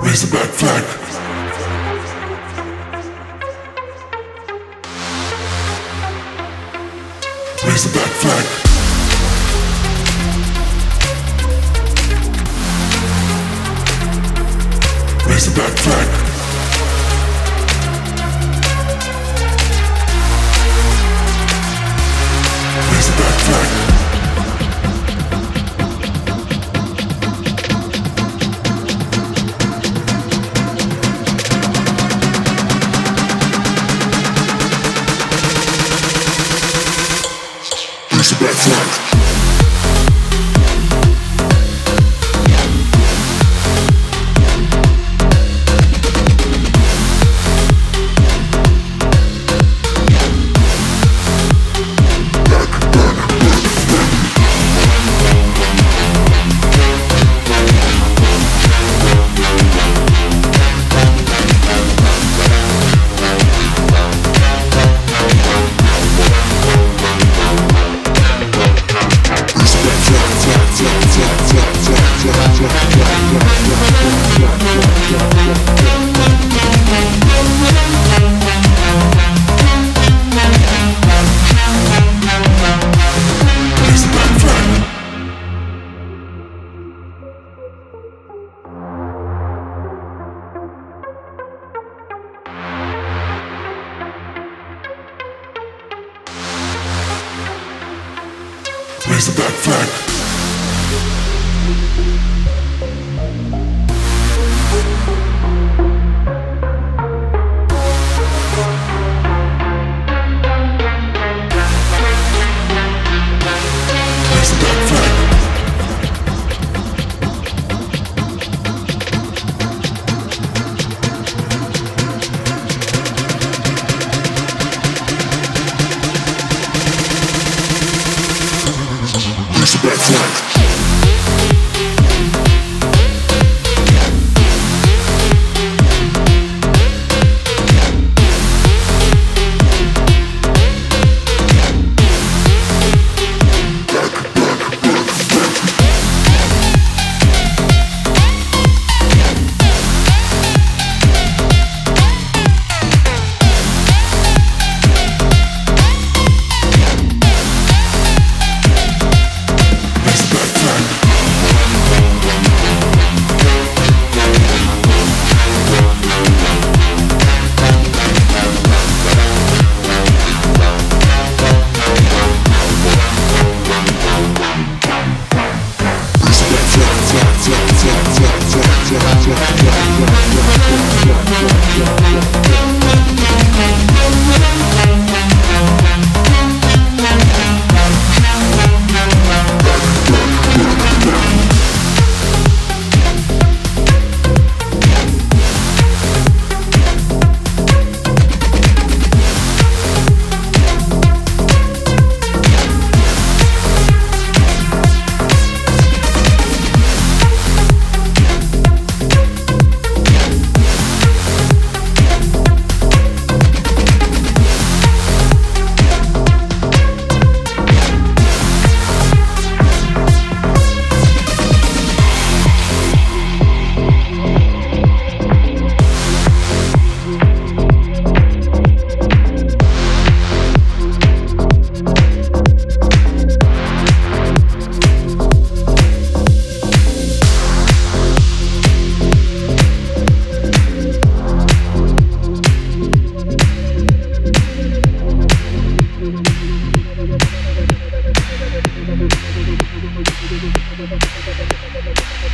Raise the black flag. Raise the black flag. Raise the black flag. Push. is a black flag? Use the back flank. Yeah. 頑張れ!